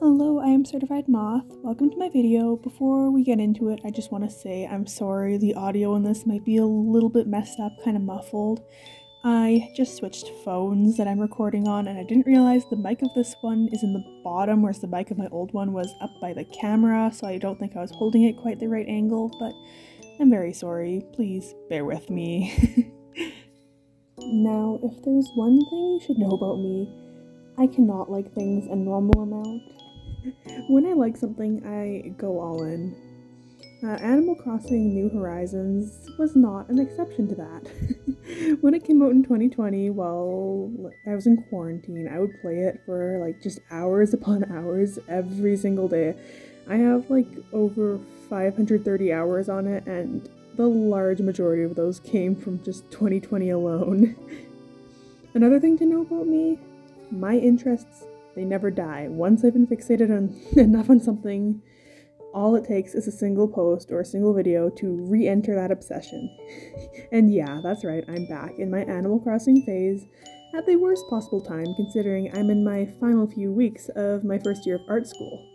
Hello, I am Certified Moth. Welcome to my video. Before we get into it, I just want to say I'm sorry the audio in this might be a little bit messed up, kind of muffled. I just switched phones that I'm recording on and I didn't realize the mic of this one is in the bottom whereas the mic of my old one was up by the camera so I don't think I was holding it quite the right angle, but I'm very sorry. Please bear with me. now, if there's one thing you should know about me, I cannot like things a normal amount when I like something, I go all in. Uh, Animal Crossing New Horizons was not an exception to that. when it came out in 2020, while I was in quarantine, I would play it for like just hours upon hours every single day. I have like over 530 hours on it, and the large majority of those came from just 2020 alone. Another thing to know about me my interests they never die. Once I've been fixated on enough on something, all it takes is a single post or a single video to re enter that obsession. and yeah, that's right, I'm back in my Animal Crossing phase at the worst possible time, considering I'm in my final few weeks of my first year of art school.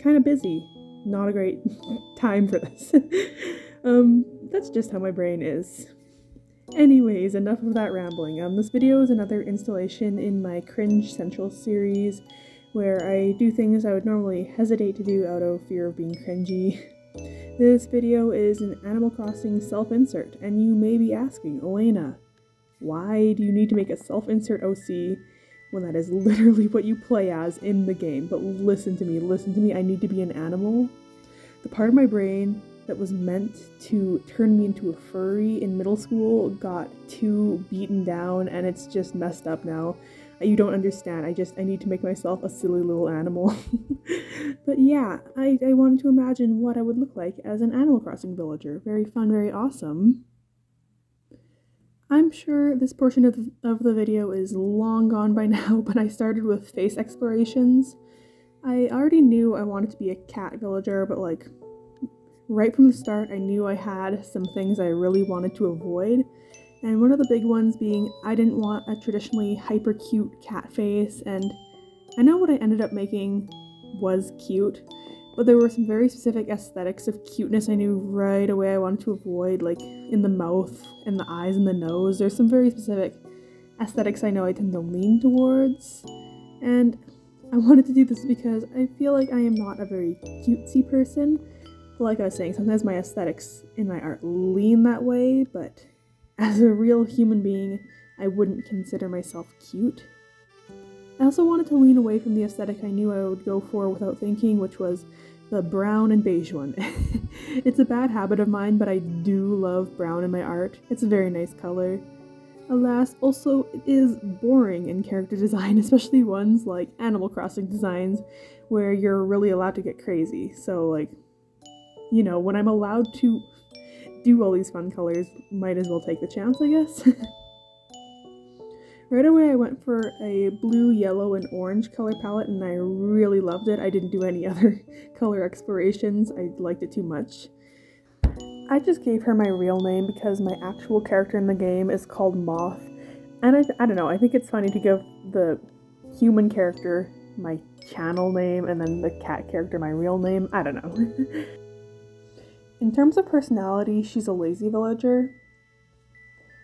Kind of busy. Not a great time for this. um, that's just how my brain is. Anyways, enough of that rambling. Um, this video is another installation in my Cringe Central series, where I do things I would normally hesitate to do out of fear of being cringy. This video is an Animal Crossing self-insert, and you may be asking, Elena, why do you need to make a self-insert OC when that is literally what you play as in the game? But listen to me, listen to me, I need to be an animal. The part of my brain that was meant to turn me into a furry in middle school got too beaten down and it's just messed up now. Uh, you don't understand. I just I need to make myself a silly little animal. but yeah, I, I wanted to imagine what I would look like as an Animal Crossing villager. Very fun, very awesome. I'm sure this portion of of the video is long gone by now, but I started with face explorations. I already knew I wanted to be a cat villager, but like right from the start, I knew I had some things I really wanted to avoid. And one of the big ones being I didn't want a traditionally hyper cute cat face, and I know what I ended up making was cute, but there were some very specific aesthetics of cuteness I knew right away I wanted to avoid, like in the mouth and the eyes and the nose. There's some very specific aesthetics I know I tend to lean towards, and I wanted to do this because I feel like I am not a very cutesy person, like I was saying, sometimes my aesthetics in my art lean that way, but as a real human being, I wouldn't consider myself cute. I also wanted to lean away from the aesthetic I knew I would go for without thinking, which was the brown and beige one. it's a bad habit of mine, but I do love brown in my art. It's a very nice color. Alas, also, it is boring in character design, especially ones like Animal Crossing designs, where you're really allowed to get crazy. So, like, you know, when I'm allowed to do all these fun colors, might as well take the chance, I guess. right away I went for a blue, yellow, and orange color palette and I really loved it. I didn't do any other color explorations, I liked it too much. I just gave her my real name because my actual character in the game is called Moth. And I, I don't know, I think it's funny to give the human character my channel name and then the cat character my real name. I don't know. In terms of personality, she's a lazy villager.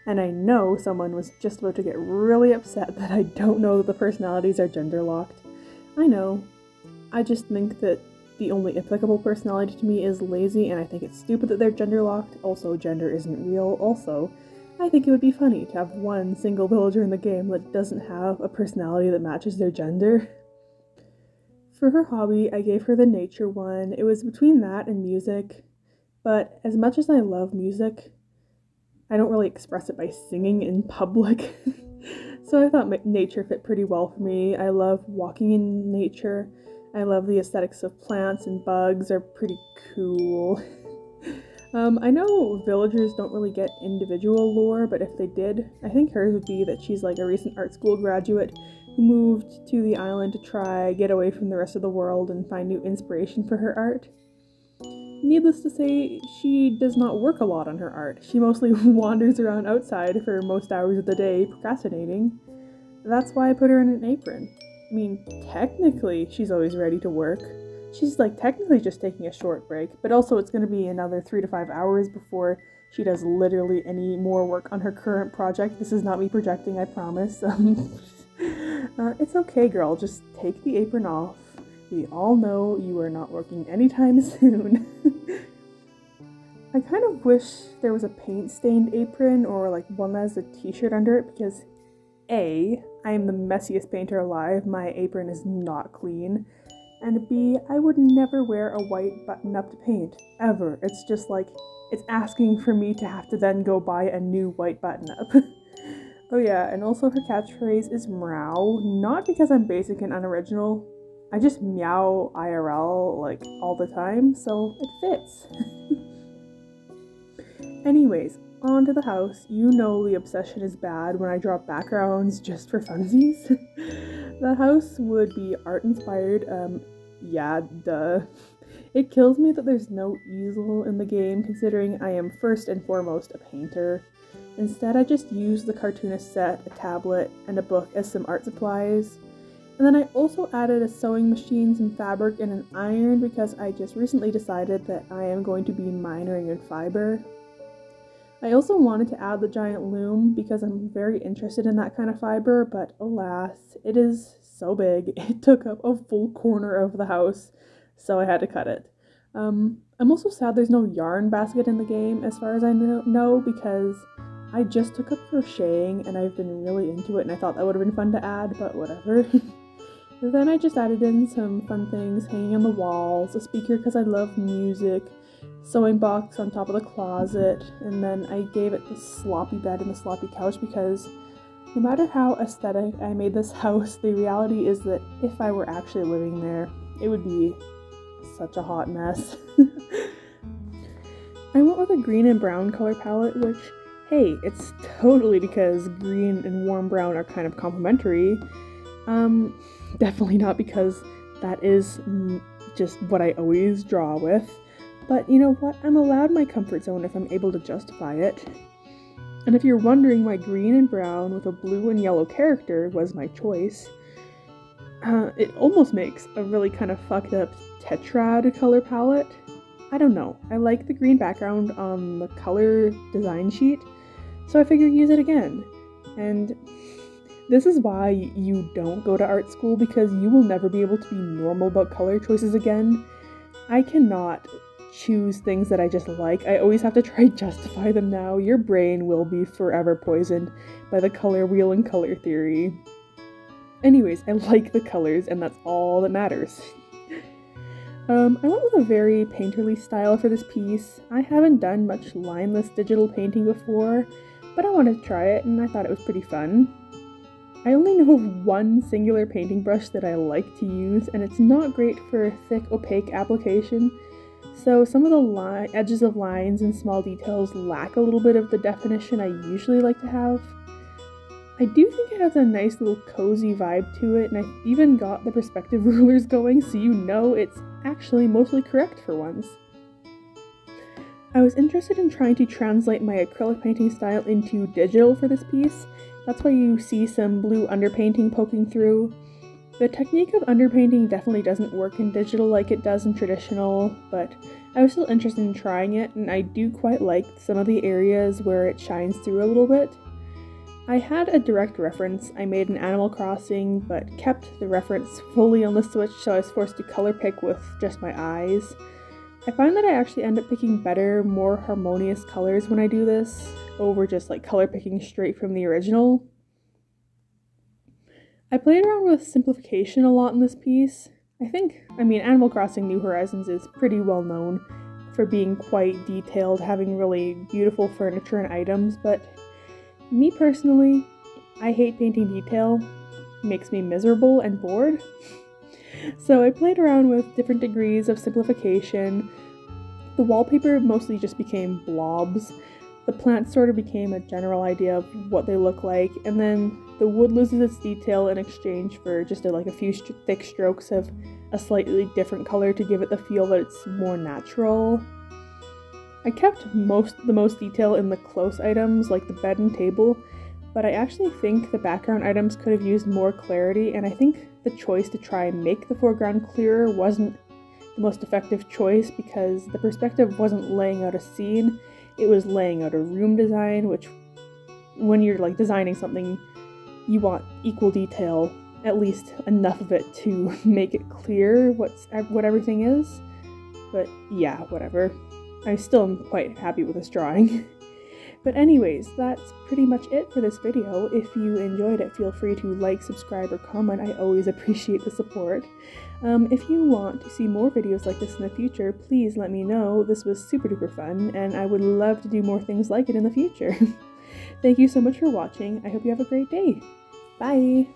And I know someone was just about to get really upset that I don't know that the personalities are gender locked. I know. I just think that the only applicable personality to me is lazy, and I think it's stupid that they're gender locked. Also, gender isn't real. Also, I think it would be funny to have one single villager in the game that doesn't have a personality that matches their gender. For her hobby, I gave her the nature one. It was between that and music. But as much as I love music, I don't really express it by singing in public. so I thought nature fit pretty well for me. I love walking in nature. I love the aesthetics of plants and bugs are pretty cool. um, I know villagers don't really get individual lore, but if they did, I think hers would be that she's like a recent art school graduate who moved to the island to try get away from the rest of the world and find new inspiration for her art. Needless to say, she does not work a lot on her art. She mostly wanders around outside for most hours of the day, procrastinating. That's why I put her in an apron. I mean, technically, she's always ready to work. She's like technically just taking a short break, but also it's going to be another three to five hours before she does literally any more work on her current project. This is not me projecting, I promise. Uh, it's okay, girl. Just take the apron off. We all know you are not working anytime soon. I kind of wish there was a paint stained apron or like one that has a t shirt under it because A, I am the messiest painter alive. My apron is not clean. And B, I would never wear a white button up to paint. Ever. It's just like, it's asking for me to have to then go buy a new white button up. oh yeah, and also her catchphrase is meow. Not because I'm basic and unoriginal. I just meow IRL like all the time, so it fits. Anyways, on to the house. You know the obsession is bad when I drop backgrounds just for funsies. the house would be art inspired. Um, yeah, duh. It kills me that there's no easel in the game, considering I am first and foremost a painter. Instead, I just use the cartoonist set, a tablet, and a book as some art supplies. And then I also added a sewing machine, some fabric, and an iron because I just recently decided that I am going to be minoring in fiber. I also wanted to add the giant loom because I'm very interested in that kind of fiber, but alas, it is so big. It took up a full corner of the house, so I had to cut it. Um, I'm also sad there's no yarn basket in the game as far as I know because I just took up crocheting and I've been really into it and I thought that would have been fun to add, but whatever. then I just added in some fun things hanging on the walls, a speaker because I love music, sewing box on top of the closet, and then I gave it the sloppy bed and the sloppy couch because no matter how aesthetic I made this house, the reality is that if I were actually living there, it would be such a hot mess. I went with a green and brown color palette, which, hey, it's totally because green and warm brown are kind of complementary. Um, definitely not because that is just what I always draw with. But you know what? I'm allowed my comfort zone if I'm able to justify it. And if you're wondering why green and brown with a blue and yellow character was my choice, uh, it almost makes a really kind of fucked up tetrad color palette. I don't know. I like the green background on the color design sheet, so I figured use it again. And this is why you don't go to art school because you will never be able to be normal about color choices again. I cannot choose things that I just like. I always have to try justify them now. Your brain will be forever poisoned by the color wheel and color theory. Anyways, I like the colors and that's all that matters. um, I went with a very painterly style for this piece. I haven't done much lineless digital painting before, but I wanted to try it and I thought it was pretty fun. I only know of one singular painting brush that I like to use, and it's not great for a thick, opaque application, so some of the edges of lines and small details lack a little bit of the definition I usually like to have. I do think it has a nice little cozy vibe to it, and I even got the perspective rulers going so you know it's actually mostly correct for once. I was interested in trying to translate my acrylic painting style into digital for this piece. That's why you see some blue underpainting poking through. The technique of underpainting definitely doesn't work in digital like it does in traditional, but I was still interested in trying it, and I do quite like some of the areas where it shines through a little bit. I had a direct reference I made in Animal Crossing, but kept the reference fully on the Switch, so I was forced to color pick with just my eyes. I find that I actually end up picking better, more harmonious colors when I do this, over just like color picking straight from the original. I played around with simplification a lot in this piece. I think, I mean, Animal Crossing New Horizons is pretty well known for being quite detailed, having really beautiful furniture and items, but me personally, I hate painting detail. It makes me miserable and bored. so I played around with different degrees of simplification. The wallpaper mostly just became blobs. The plants sort of became a general idea of what they look like, and then the wood loses its detail in exchange for just a, like a few st- thick strokes of a slightly different color to give it the feel that it's more natural. I kept most the most detail in the close items like the bed and table, but I actually think the background items could have used more clarity and I think the choice to try and make the foreground clearer wasn't the most effective choice because the perspective wasn't laying out a scene, it was laying out a room design, which when you're like designing something, you want equal detail, at least enough of it to make it clear what's what everything is. But yeah, whatever. I still am quite happy with this drawing. but anyways, that's pretty much it for this video. If you enjoyed it, feel free to like, subscribe, or comment. I always appreciate the support. Um, if you want to see more videos like this in the future, please let me know. This was super duper fun, and I would love to do more things like it in the future. Thank you so much for watching. I hope you have a great day. Bye!